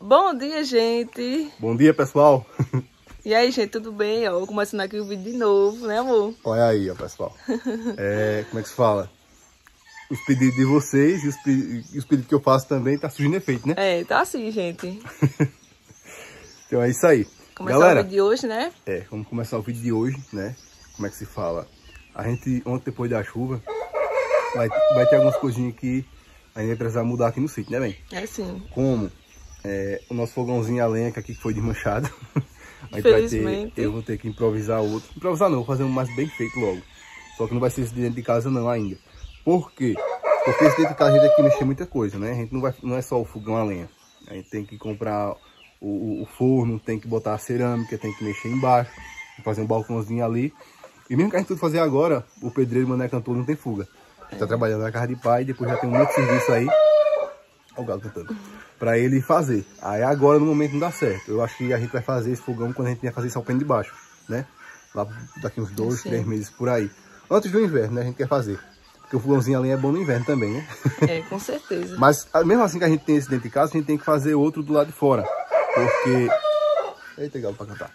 Bom dia, gente. Bom dia, pessoal. E aí, gente, tudo bem? Ó, começando aqui o vídeo de novo, né, amor? Olha aí, ó, pessoal. É, como é que se fala? Os pedidos de vocês e os, e os pedidos que eu faço também tá surgindo efeito, né? É, tá assim, gente. Então é isso aí. Começar Galera, o vídeo de hoje, né? é, vamos começar o vídeo de hoje, né? Como é que se fala? A gente, ontem depois da chuva, vai, vai ter algumas coisinhas que a gente vai precisar mudar aqui no sítio, né, bem? É sim. Como é, o nosso fogãozinho a lenha que aqui foi desmanchado. A gente vai ter, eu vou ter que improvisar outro. Improvisar não, vou fazer um mais bem feito logo. Só que não vai ser esse de dentro de casa não ainda. Por quê? Porque esse dentro de casa a gente tem que mexer muita coisa, né? A gente não, vai, não é só o fogão a lenha. A gente tem que comprar o, o- forno, tem que botar a cerâmica, tem que mexer embaixo, fazer um balcãozinho ali. E mesmo que a gente tudo fazer agora, o pedreiro Mané Cantor não tem fuga. Ele tá trabalhando na casa de pai, depois já tem um outro serviço aí. Olha o galo cantando. Pra ele fazer. Aí agora no momento não dá certo. Eu acho que a gente vai fazer esse fogão quando a gente vai fazer esse alpendre de baixo, né? Lá daqui uns dois, Sim. três meses por aí. Antes do inverno, né? A gente quer fazer. Porque o fogãozinho ali é bom no inverno também, né? É, com certeza. Mas a- mesmo assim que a gente tem esse dentro de casa, a gente tem que fazer outro do lado de fora. Porque. Eita, galo pra cantar.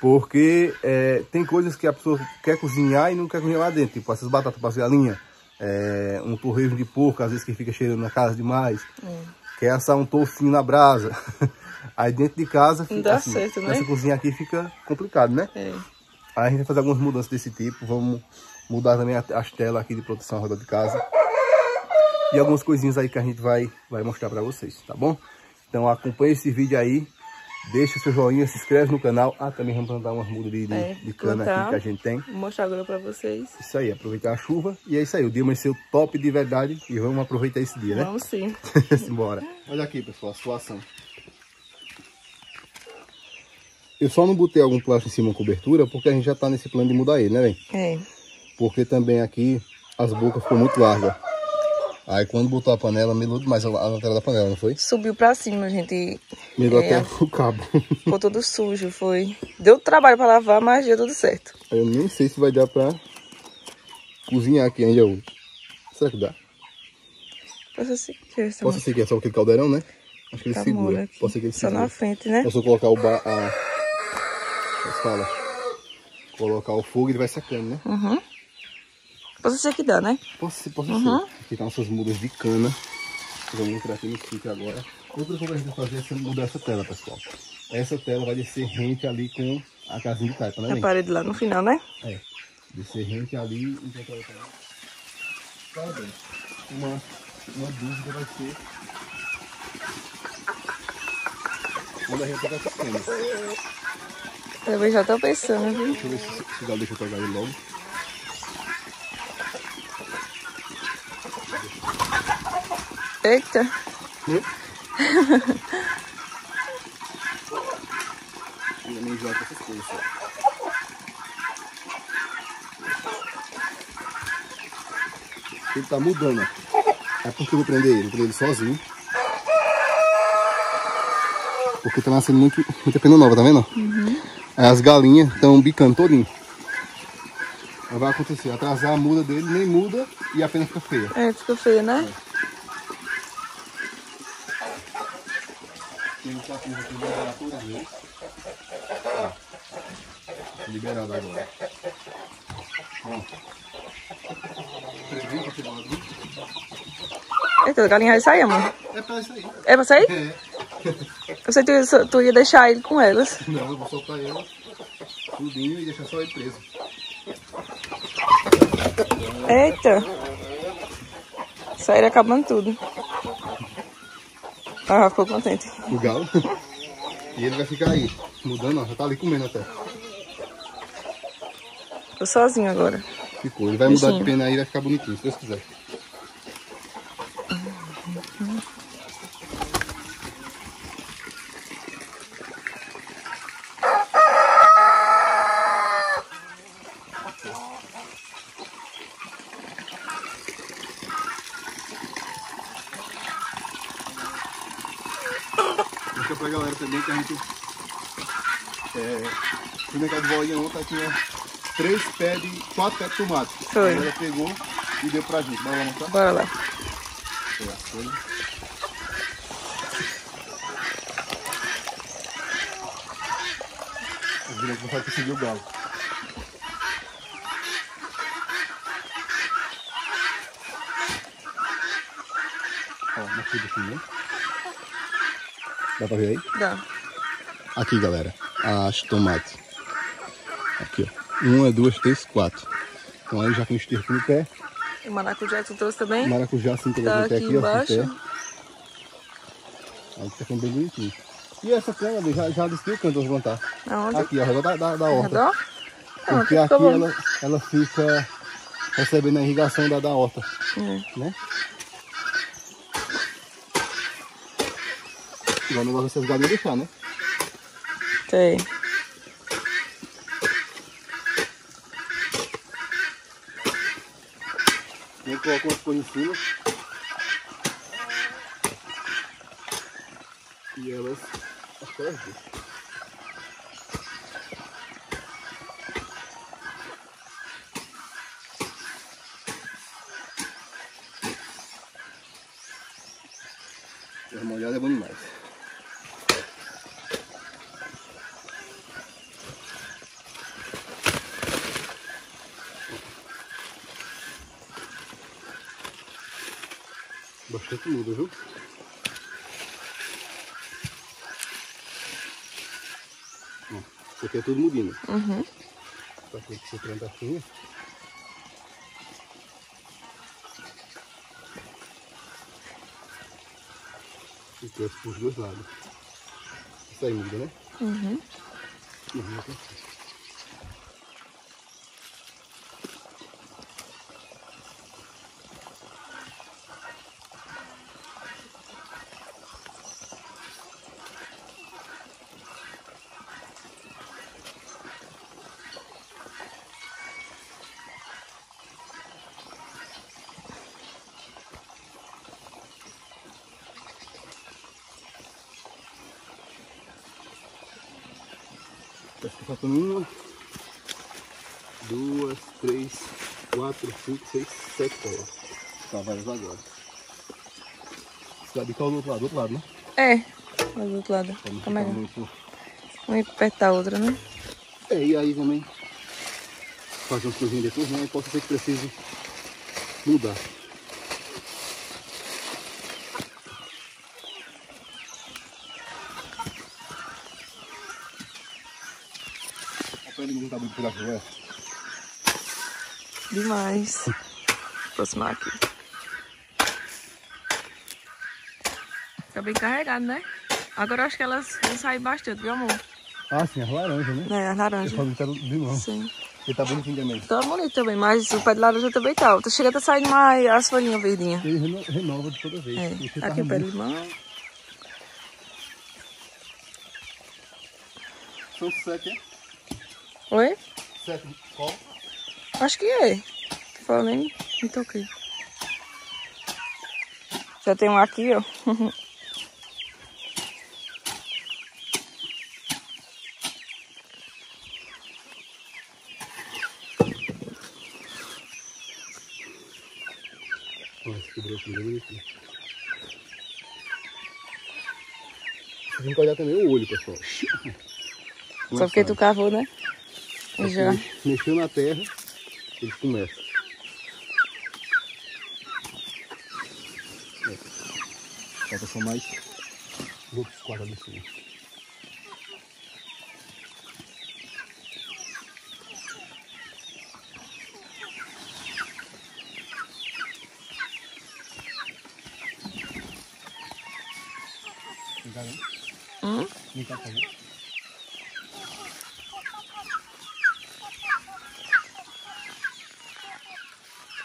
Porque é, tem coisas que a pessoa quer cozinhar e não quer cozinhar lá dentro. Tipo essas batatas para galinha, é, um torresmo de porco, às vezes que fica cheirando na casa demais. É. Quer assar um toucinho na brasa. Aí dentro de casa Não fica dá assim. certo, né? Essa cozinha aqui fica complicado, né? É. Aí a gente vai fazer algumas mudanças desse tipo. Vamos mudar também a- as telas aqui de proteção ao redor de casa. E algumas coisinhas aí que a gente vai, vai mostrar pra vocês, tá bom? Então acompanha esse vídeo aí. Deixa o seu joinha, se inscreve no canal. Ah, também vamos plantar umas mudas de, de, É, de cana plantar. aqui que a gente tem. Vou mostrar agora pra vocês. Isso aí, aproveitar a chuva. E é isso aí, o dia amanheceu top de verdade. E vamos aproveitar esse dia, né? Vamos sim. Simbora. Olha aqui, pessoal, a situação. Eu só não botei algum plástico em cima da cobertura porque a gente já tá nesse plano de mudar ele, né, bem? É. Porque também aqui as bocas ficou muito largas. Aí quando botou a panela, melou demais a lateral da panela, não foi? Subiu pra cima, gente. Melou É. até o cabo. Ficou tudo sujo, foi. Deu trabalho pra lavar, mas deu tudo certo. Eu nem sei se vai dar pra cozinhar aqui ainda hoje. Será que dá? Posso seguir, essa Posso ser que é só aquele caldeirão, né? Acho que ele tá segura. aqui. Ser que ele Só segura. na frente, né? Posso colocar o ba... a... Fala? Colocar o fogo e ele vai secando, né? Uhum. Pode ser que dá, né? Posso ser, posso Uhum. ser. Aqui tá nossas mudas de cana. Vamos entrar aqui no sítio agora. Outra coisa que a gente vai fazer é essa- mudar essa tela, pessoal. Essa tela vai descer rente ali com a casinha de taipa, né, A parede lá no final, né? É. Descer rente ali ela tá lá. Tá bem. Uma, uma dúvida vai ser... Quando a gente vai ficando. Eu também já tô pensando, viu? Deixa eu ver se, se dá, deixa eu pegar ele logo. Eita. Hum? Essas coisas. Ele tá mudando. É porque eu vou prender ele, vou prender ele sozinho. Porque tá nascendo muito, muita pena nova, tá vendo? Aí as galinhas estão bicando todinho. Vai acontecer, atrasar a muda dele, nem muda e a pena fica feia. É, ficou feio, né? Tem um capim aqui liberado por vez. Ó. Liberado agora. Aqui do lado. Eita, a galinha vai sair, amor. É pra aí. É pra sair? É. Eu sei que tu, tu ia deixar ele com elas. Não, eu vou soltar ele tudinho e deixar só ele preso. Eita. Saíram acabando tudo. Ah, ficou contente. O galo. E ele vai ficar aí, mudando, ó. Já tá ali comendo até. Tô sozinho agora. Ficou. Ele vai mudar de Bichinho. pena aí e vai ficar bonitinho, se Deus quiser. galera também que a gente é, no mercado de bolinha ontem tinha três pés de quatro pés de tomate. Foi. A galera pegou e deu pra gente. Bora lá montar? Bora lá. É, foi. O direito não vai conseguir o galo. Ó, na aqui, também. Dá pra ver aí? Dá. Aqui, galera, as tomates. Aqui, ó. Uma, duas, três, quatro. Então aí já o esterco no pé. O maracujá que tu trouxe também? Maracujá assim que eu Tá aqui aqui, ó, no embaixo. pé. Aí tá ficando bem bonitinho. E essa cana, já, já disse o canto pra plantar. Aonde? Aqui, ao redor da, da, da horta. Redor? Não, Porque aqui ela, ela fica recebendo a irrigação da, da horta, É. né? Agora o negócio é vocês galinhas deixar, né? Sei. Nem coloca umas coisas em cima. E elas. Acho que elas deixam. Terra molhada é bom demais. Bastante muda, viu? Ó, Isso aqui é tudo mudinho. Uhum. Pra que você planta assim. E cresce por dois lados. Isso aí muda, né? Uhum. Uhum. Faltando uma, duas, três, quatro, cinco, seis, sete colas. Tá, várias agora. Sabe qual é o outro lado? Do outro lado, né? É. Do outro lado. É? ficar muito... Uma perto da outra, né? É, e aí também fazer umas coisinhas depois, né? E possa ser que precise mudar. Tá muito né? Demais. Vou aproximar aqui. Fica bem carregado, né? Agora eu acho que elas vão sair bastante, viu, amor? Ah, sim, as laranjas, né? É, a Eu laranja. falo que de limão. Sim. Ele tá bonitinho também. Tá bonito também, mas o pé de laranja também tá. Tá chega a sair mais as folhinhas verdinhas. Ele reno- renova de toda vez. É. Esse Aqui o pé de limão. São sete, é? Oi? Sete qual? Acho que é. Falei, nem me toquei. Já tem um aqui, ó. Olha, esse broto bem bonitinho. Vocês têm que olhar também o olho, pessoal. Só porque tu cavou, né? Já. Mexeu na terra, eles começam. É. Falta só mais outros quadros ali cima. Não tá vendo? Hum? Não tá fazendo?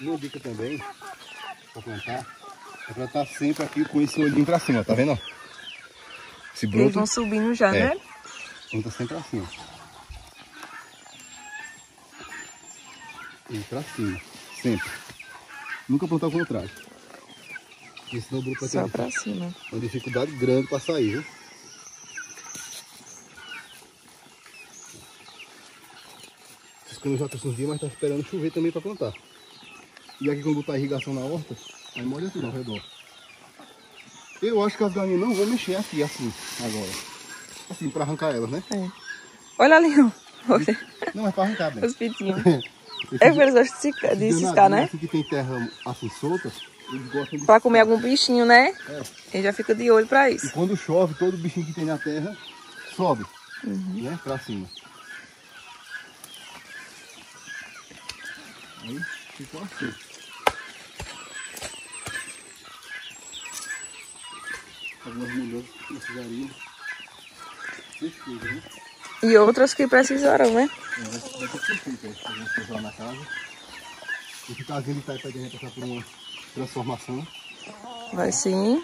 Uma dica também, pra plantar, é plantar sempre aqui com esse olhinho pra cima, tá vendo? Esse Eles broto vão subindo já, É. né? planta sempre assim, ó. E pra cima, sempre. Nunca plantar ao contrário. O broto vai ter Só pra cima. uma dificuldade grande para sair, viu? Canos já uns dias, mas tá esperando chover também para plantar. E aqui quando botar irrigação na horta, aí molha tudo ao redor. Eu acho que as galinhas não vão mexer aqui assim, agora. Assim, para arrancar elas, né? É. Olha ali, ó. Olha, Não, é pra arrancar, bem. os pitinhos. É porque eles gostam de ciscar, de ciscar, né? Assim que tem terra assim solta, eles gostam de... Pra comer algum bichinho, né? É. Ele já fica de olho pra E isso. quando chove, todo bichinho que tem na terra sobe, Uhum. né? Pra cima. Aí ficou assim. Algumas que precisariam. Né? E outras que precisarão, né? É, vai, ter perfeito aí, gente usar na casa. Esse casinho de Itaipa vai passar por uma transformação. Vai sim.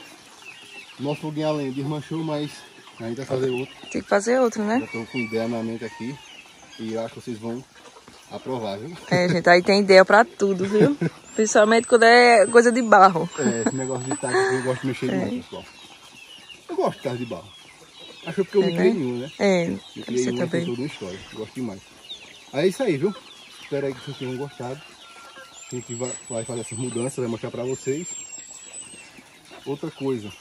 Nosso foguinho além desmanchou, mas ainda vai fazer outro. Tem que fazer outro, Já né? estou com ideia na mente aqui e eu acho que vocês vão aprovar, viu? É, gente, aí tem ideia pra tudo, viu? Principalmente quando é coisa de barro. É, esse negócio de Itaipa eu gosto de mexer demais, pessoal. Eu gosto de casa de barro. Acho que é porque eu É, criei né? em uma, né? É, Eu criei você também. toda uma história. Gosto demais. Aí é isso aí, viu? Espero aí que vocês tenham gostado. A gente vai, fazer essas mudanças, vai mostrar pra vocês. Outra coisa.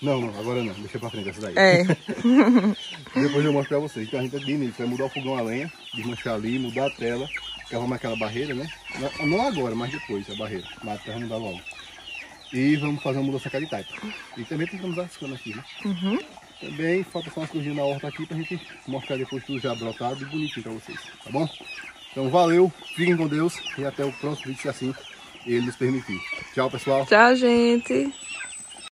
Não, não, agora não. Deixa pra frente essa daí. É, Depois eu mostro pra vocês. Então a gente aqui nisso, vai mudar o fogão a lenha, desmanchar ali, mudar a tela, que arrumar aquela barreira, né? Não- Não agora, mas depois a barreira. Mas vai mudar logo. E vamos fazer uma mudança taipa. E também tentamos as canas aqui, né? uhum. Também falta só umas coisinhas na horta aqui pra gente mostrar depois tudo já brotado e bonitinho pra vocês, tá bom? Então valeu, fiquem com Deus e até o próximo vídeo se assim ele nos permitir. Tchau pessoal! Tchau, gente.